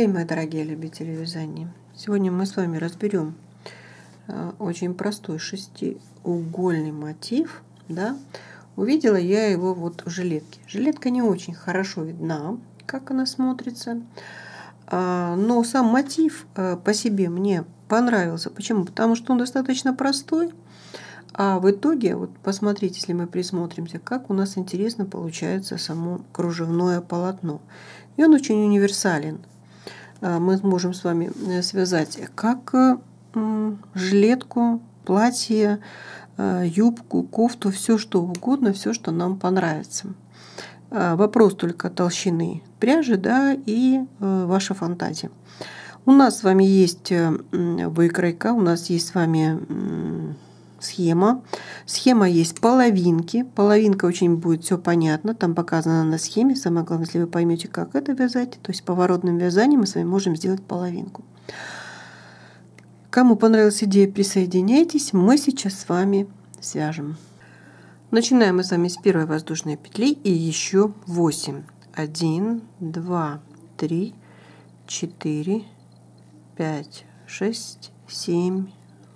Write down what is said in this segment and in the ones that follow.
Привет, мои дорогие любители вязания! Сегодня мы с вами разберем э, очень простой шестиугольный мотив. Да? Увидела я его вот в жилетке. Жилетка не очень хорошо видна, как она смотрится. А, но сам мотив э, по себе мне понравился. Почему? Потому что он достаточно простой. А в итоге, вот посмотрите, если мы присмотримся, как у нас интересно получается само кружевное полотно. И он очень универсален. А, мы сможем с вами э, связать как жилетку, платье, э, юбку, кофту, все что угодно, все, что нам понравится. А, вопрос только толщины пряжи да, и э, ваша фантазия. У нас с вами есть выкройка, у нас есть с вами схема. Схема есть половинки. Половинка очень будет все понятно. Там показано на схеме. Самое главное, если вы поймете, как это вязать, то есть поворотным вязанием мы с вами можем сделать половинку. Кому понравилась идея, присоединяйтесь. Мы сейчас с вами свяжем. Начинаем мы с вами с первой воздушной петли и еще 8. 1, 2, 3, 4, 5, 6, 7,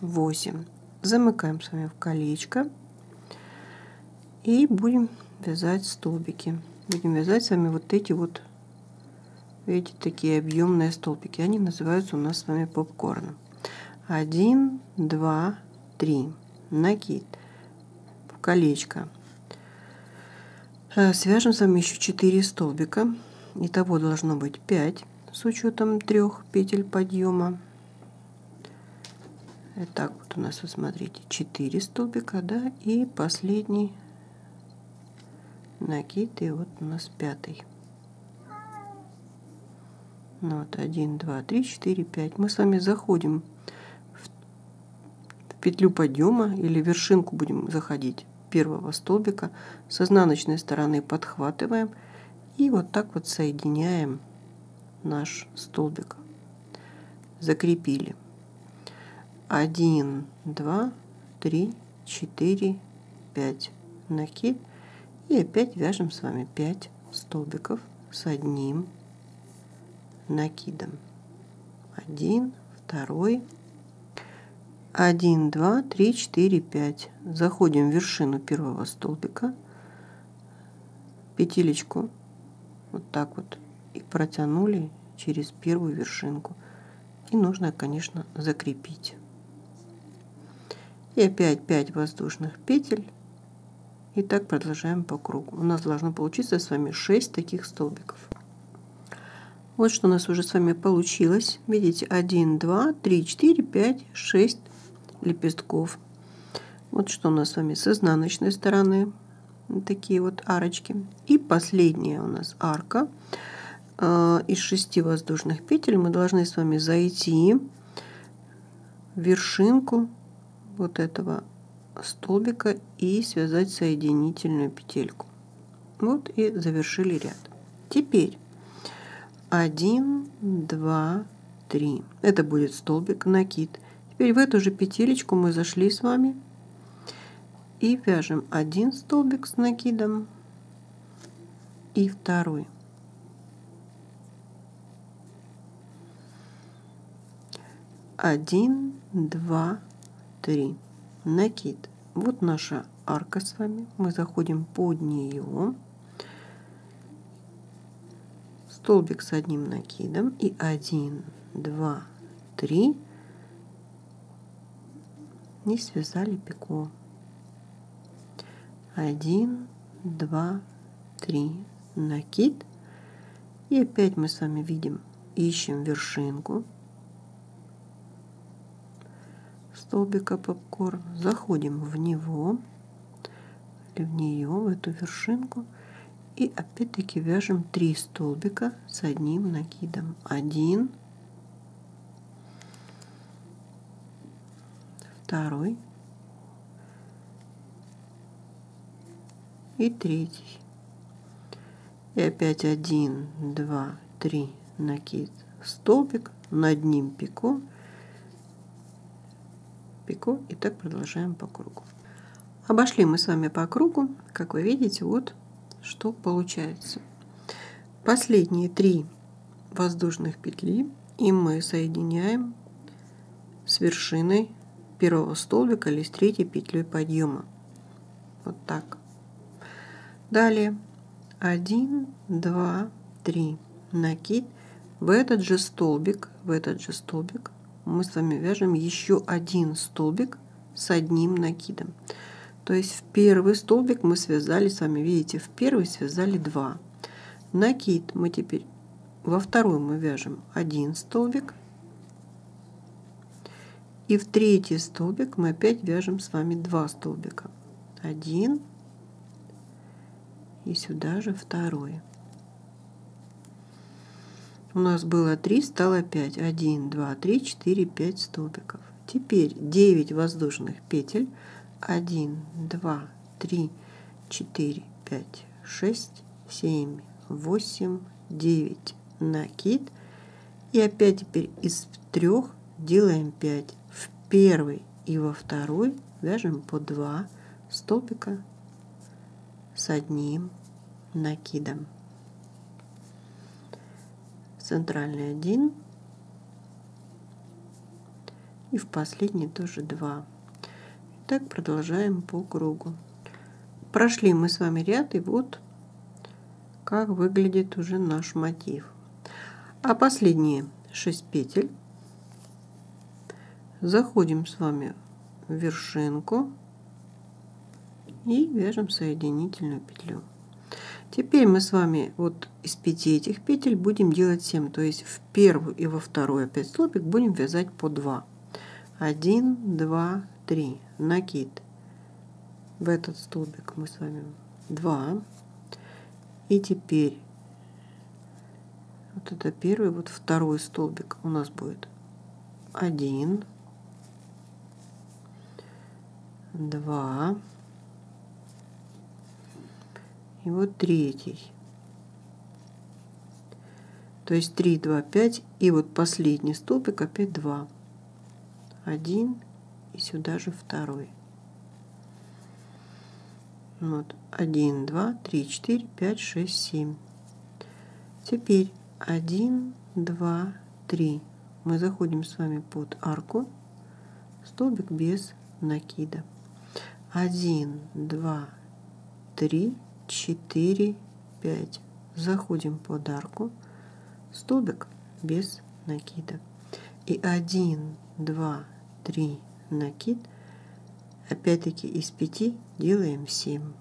8 замыкаем с вами в колечко и будем вязать столбики. Будем вязать с вами вот эти вот, видите, такие объемные столбики. Они называются у нас с вами попкорном. Один, два, три. Накид в колечко. Э, свяжем с вами еще 4 столбика. Итого должно быть 5 с учетом трех петель подъема. Итак, вот у нас, вы смотрите, 4 столбика, да, и последний накид, и вот у нас пятый. Ну, вот 1, 2, 3, 4, 5. Мы с вами заходим в петлю подъема или вершинку будем заходить первого столбика. С изнаночной стороны подхватываем и вот так вот соединяем наш столбик. Закрепили один, два, три, четыре, пять. Накид. И опять вяжем с вами 5 столбиков с одним накидом. Один, второй, один, два, три, четыре, пять. Заходим в вершину первого столбика, петелечку вот так вот и протянули через первую вершинку. И нужно, конечно, закрепить. И опять 5 воздушных петель. И так продолжаем по кругу. У нас должно получиться с вами 6 таких столбиков. Вот что у нас уже с вами получилось. Видите, 1, 2, 3, 4, 5, 6 лепестков. Вот что у нас с вами с изнаночной стороны. Такие вот арочки. И последняя у нас арка. Э, из 6 воздушных петель мы должны с вами зайти в вершинку вот этого столбика и связать соединительную петельку. Вот и завершили ряд. Теперь 1, 2, 3. Это будет столбик, накид. Теперь в эту же петелечку мы зашли с вами и вяжем один столбик с накидом и второй. Один, два, 3 накид. Вот наша арка с вами. Мы заходим под нее столбик с одним накидом и 1 2 3 не связали пико. 1 2 3 накид. И опять мы с вами видим ищем вершинку столбика попкорн, заходим в него или в нее, в эту вершинку, и опять-таки вяжем 3 столбика с одним накидом. Один, второй. И третий. И опять один, два, три накид, столбик, над ним пико пико и так продолжаем по кругу. Обошли мы с вами по кругу, как вы видите, вот что получается. Последние три воздушных петли и мы соединяем с вершиной первого столбика или с третьей петлей подъема. Вот так. Далее 1, 2, 3 накид. В этот же столбик, в этот же столбик мы с вами вяжем еще один столбик с одним накидом. То есть в первый столбик мы связали с вами, видите, в первый связали 2. Накид мы теперь во второй мы вяжем один столбик. И в третий столбик мы опять вяжем с вами два столбика. Один и сюда же второй. У нас было 3, стало 5. 1, 2, 3, 4, 5 столбиков. Теперь 9 воздушных петель. 1, 2, 3, 4, 5, 6, 7, 8, 9 накид. И опять теперь из трех делаем 5. В первый и во второй вяжем по 2 столбика с одним накидом. Центральный один и в последний тоже 2. Так продолжаем по кругу. Прошли мы с вами ряд, и вот как выглядит уже наш мотив. А последние 6 петель заходим с вами в вершинку и вяжем соединительную петлю. Теперь мы с вами вот из пяти этих петель будем делать 7, то есть в первую и во вторую опять столбик будем вязать по 2. 1, 2, 3, накид. В этот столбик мы с вами 2. И теперь вот это первый, вот второй столбик у нас будет один, два, и вот третий. То есть 3, 2, 5, и вот последний столбик опять 2. Один, и сюда же второй. Вот, 1, 2, 3, 4, 5, 6, 7. Теперь 1, 2, 3. Мы заходим с вами под арку, столбик без накида. 1, 2, 3, 4, 5. Заходим под арку, столбик без накида. И 1, 2, 3 накид. Опять-таки из 5 делаем 7.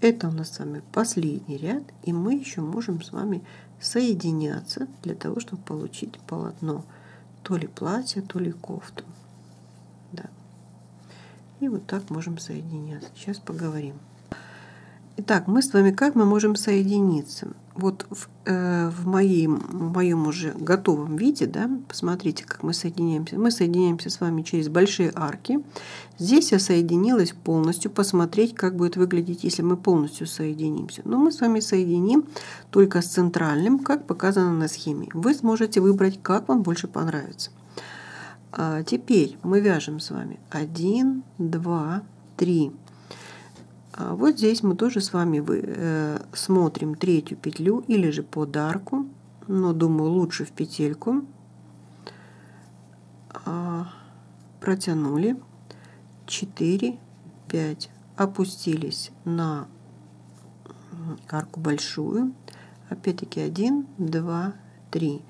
Это у нас с вами последний ряд, и мы еще можем с вами соединяться для того, чтобы получить полотно. То ли платье, то ли кофту. Да. И вот так можем соединяться. Сейчас поговорим. Итак, мы с вами как мы можем соединиться? Вот в, э, в, моем, в моем уже готовом виде, да, посмотрите, как мы соединяемся. Мы соединяемся с вами через большие арки. Здесь я соединилась полностью, посмотреть, как будет выглядеть, если мы полностью соединимся. Но мы с вами соединим только с центральным, как показано на схеме. Вы сможете выбрать, как вам больше понравится. А теперь мы вяжем с вами 1, 2, 3, а вот здесь мы тоже с вами вы, э, смотрим третью петлю или же подарку, но думаю лучше в петельку. А, протянули. 4, 5, опустились на арку большую, опять-таки 1, 2, 3,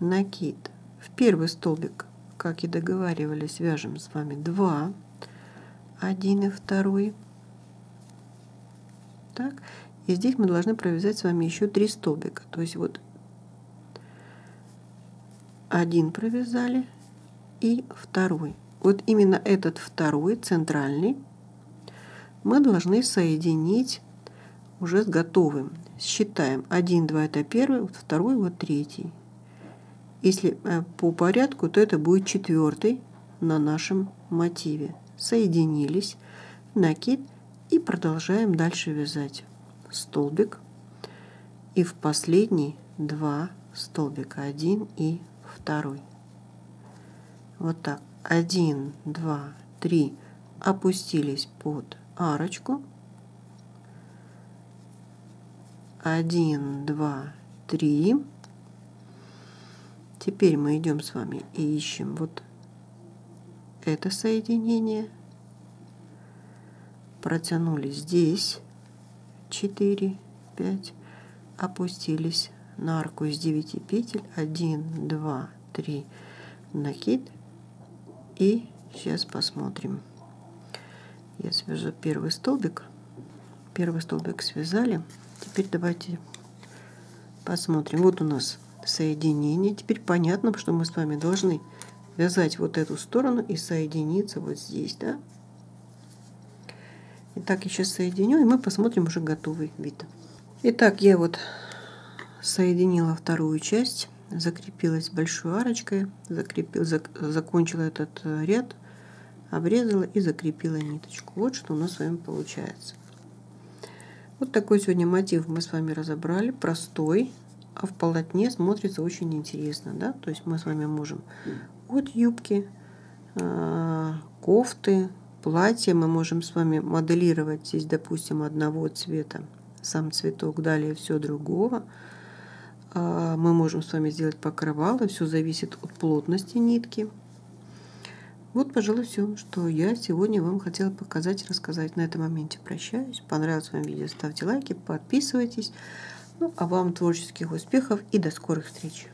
накид. В первый столбик, как и договаривались, вяжем с вами 2, 1 и 2, так. И здесь мы должны провязать с вами еще три столбика. То есть вот один провязали и второй. Вот именно этот второй, центральный, мы должны соединить уже с готовым. Считаем 1, 2 это первый, вот второй, вот третий. Если э, по порядку, то это будет четвертый на нашем мотиве. Соединились, накид – и продолжаем дальше вязать столбик. И в последний два столбика один и второй. Вот так. Один два три. Опустились под арочку. Один два три. Теперь мы идем с вами и ищем вот это соединение. Протянули здесь 4, 5, опустились на арку из 9 петель. 1, 2, 3, накид. И сейчас посмотрим. Я свяжу первый столбик. Первый столбик связали. Теперь давайте посмотрим. Вот у нас соединение. Теперь понятно, что мы с вами должны вязать вот эту сторону и соединиться вот здесь, да? Итак, сейчас соединю, и мы посмотрим уже готовый вид. Итак, я вот соединила вторую часть, закрепилась большой арочкой, закрепил, зак, закончила этот э, ряд, обрезала и закрепила ниточку. Вот что у нас с вами получается. Вот такой сегодня мотив мы с вами разобрали, простой, а в полотне смотрится очень интересно, да, то есть мы с вами можем от юбки, э, кофты, платья мы можем с вами моделировать здесь, допустим, одного цвета, сам цветок, далее все другого. Э, мы можем с вами сделать покрывало, все зависит от плотности нитки. Вот, пожалуй, все, что я сегодня вам хотела показать и рассказать. На этом моменте прощаюсь. Понравилось вам видео, ставьте лайки, подписывайтесь. Ну, а вам творческих успехов и до скорых встреч!